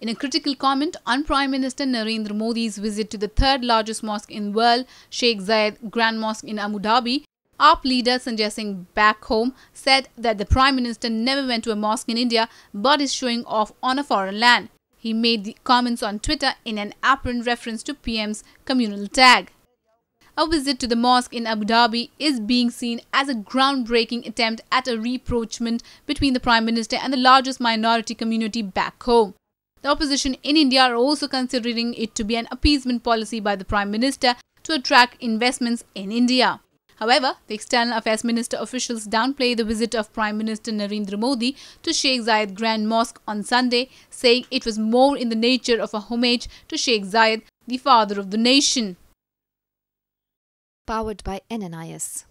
In a critical comment on Prime Minister Narendra Modi's visit to the third largest mosque in the world, Sheikh Zayed Grand Mosque in Abu Dhabi, AAP leader Sanjay Singh back home said that the Prime Minister never went to a mosque in India but is showing off on a foreign land. He made the comments on Twitter in an apparent reference to PM's communal tag. A visit to the mosque in Abu Dhabi is being seen as a groundbreaking attempt at a rapprochement between the Prime Minister and the largest minority community back home. The opposition in India are also considering it to be an appeasement policy by the Prime Minister to attract investments in India. However, the External Affairs Minister officials downplay the visit of Prime Minister Narendra Modi to Sheikh Zayed Grand Mosque on Sunday, saying it was more in the nature of a homage to Sheikh Zayed, the father of the nation. Powered by NNIS.